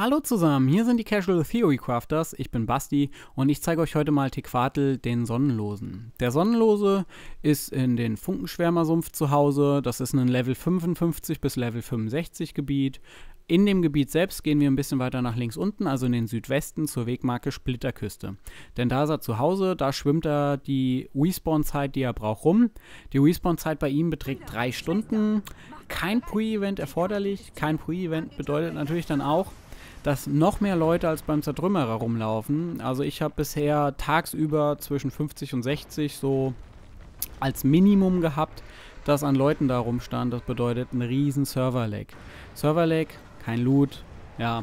Hallo zusammen, hier sind die Casual Theory Crafters. Ich bin Basti und ich zeige euch heute mal Tequatel, den Sonnenlosen. Der Sonnenlose ist in den Funkenschwärmersumpf zu Hause. Das ist ein Level 55 bis Level 65 Gebiet. In dem Gebiet selbst gehen wir ein bisschen weiter nach links unten, also in den Südwesten zur Wegmarke Splitterküste. Denn da ist er zu Hause, da schwimmt er die Respawn-Zeit, die er braucht, rum. Die Respawn-Zeit bei ihm beträgt drei Stunden. Kein Pre-Event erforderlich. Kein Pre-Event bedeutet natürlich dann auch, dass noch mehr Leute als beim Zertrümmerer rumlaufen. Also ich habe bisher tagsüber zwischen 50 und 60 so als Minimum gehabt, dass an Leuten da rumstand. Das bedeutet ein riesen Server-Lag. Server-Lag, kein Loot, ja,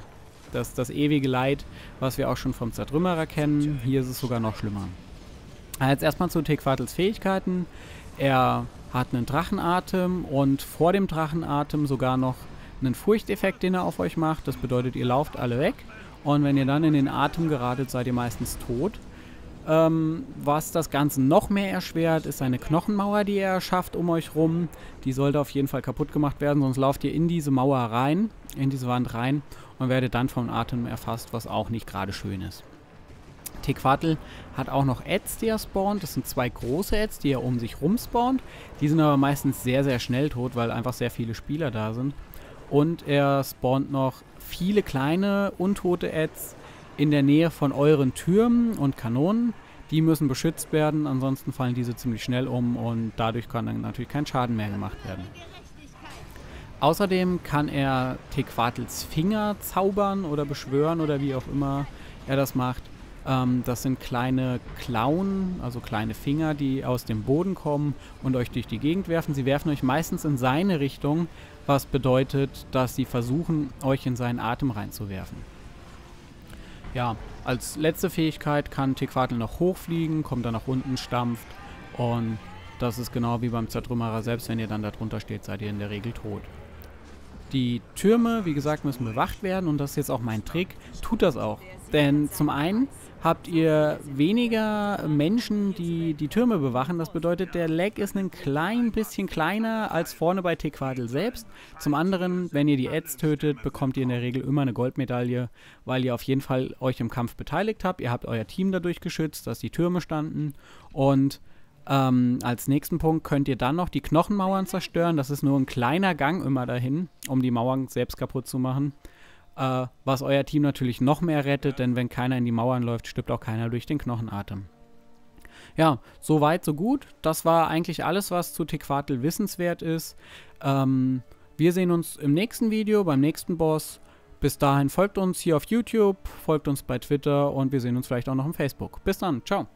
das, das ewige Leid, was wir auch schon vom Zertrümmerer kennen. Hier ist es sogar noch schlimmer. Jetzt erstmal zu Tequatels Fähigkeiten. Er hat einen Drachenatem und vor dem Drachenatem sogar noch einen Furchteffekt, den er auf euch macht. Das bedeutet, ihr lauft alle weg und wenn ihr dann in den Atem geratet, seid ihr meistens tot. Ähm, was das Ganze noch mehr erschwert, ist eine Knochenmauer, die er schafft um euch rum. Die sollte auf jeden Fall kaputt gemacht werden, sonst lauft ihr in diese Mauer rein, in diese Wand rein und werdet dann vom Atem erfasst, was auch nicht gerade schön ist. Tequatl hat auch noch Ads, die er spawnt. Das sind zwei große Ads, die er um sich rum spawnt. Die sind aber meistens sehr, sehr schnell tot, weil einfach sehr viele Spieler da sind. Und er spawnt noch viele kleine untote Ads in der Nähe von euren Türmen und Kanonen. Die müssen beschützt werden, ansonsten fallen diese ziemlich schnell um und dadurch kann dann natürlich kein Schaden mehr gemacht werden. Außerdem kann er Tequatels Finger zaubern oder beschwören oder wie auch immer er das macht. Ähm, das sind kleine Klauen, also kleine Finger, die aus dem Boden kommen und euch durch die Gegend werfen. Sie werfen euch meistens in seine Richtung, was bedeutet, dass sie versuchen, euch in seinen Atem reinzuwerfen. Ja, als letzte Fähigkeit kann Tequatl noch hochfliegen, kommt dann nach unten, stampft und das ist genau wie beim Zertrümmerer selbst, wenn ihr dann darunter steht, seid ihr in der Regel tot. Die Türme, wie gesagt, müssen bewacht werden und das ist jetzt auch mein Trick. Tut das auch. Denn zum einen habt ihr weniger Menschen, die die Türme bewachen. Das bedeutet, der Lag ist ein klein bisschen kleiner als vorne bei Tequadel selbst. Zum anderen, wenn ihr die Ads tötet, bekommt ihr in der Regel immer eine Goldmedaille, weil ihr auf jeden Fall euch im Kampf beteiligt habt. Ihr habt euer Team dadurch geschützt, dass die Türme standen. Und ähm, als nächsten Punkt könnt ihr dann noch die Knochenmauern zerstören. Das ist nur ein kleiner Gang immer dahin, um die Mauern selbst kaputt zu machen äh, was euer Team natürlich noch mehr rettet, denn wenn keiner in die Mauern läuft, stirbt auch keiner durch den Knochenatem. Ja, so weit, so gut. Das war eigentlich alles, was zu Tequatl wissenswert ist. Ähm, wir sehen uns im nächsten Video, beim nächsten Boss. Bis dahin folgt uns hier auf YouTube, folgt uns bei Twitter und wir sehen uns vielleicht auch noch im Facebook. Bis dann, ciao.